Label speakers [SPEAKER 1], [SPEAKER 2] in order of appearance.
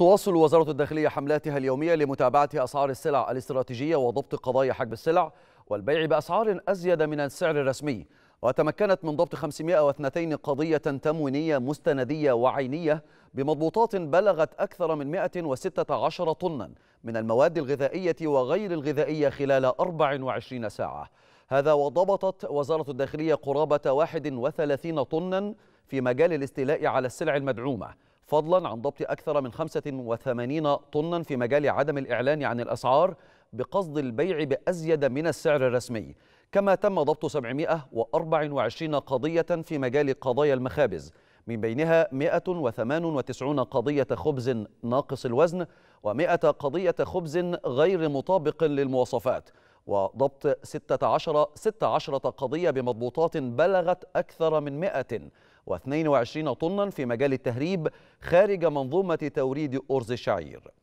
[SPEAKER 1] تواصل وزارة الداخلية حملاتها اليومية لمتابعة أسعار السلع الاستراتيجية وضبط قضايا حجب السلع والبيع بأسعار أزيد من السعر الرسمي. وتمكنت من ضبط 502 قضية تموينية مستندية وعينية بمضبوطات بلغت أكثر من 116 طنا من المواد الغذائية وغير الغذائية خلال 24 ساعة. هذا وضبطت وزارة الداخلية قرابة 31 طنا في مجال الاستيلاء على السلع المدعومة. فضلا عن ضبط أكثر من 85 طنا في مجال عدم الإعلان عن الأسعار بقصد البيع بأزيد من السعر الرسمي. كما تم ضبط 724 قضية في مجال قضايا المخابز. من بينها 198 قضية خبز ناقص الوزن و100 قضية خبز غير مطابق للمواصفات. وضبط 16 16 قضية بمضبوطات بلغت أكثر من 122 طنا في مجال التهريب خارج منظومة توريد أرز الشعير.